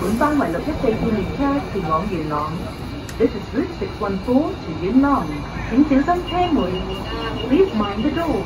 本班為六一四線列車前往元朗。This is Route 614 to Yuen Long. 請小心車門。Please mind the door.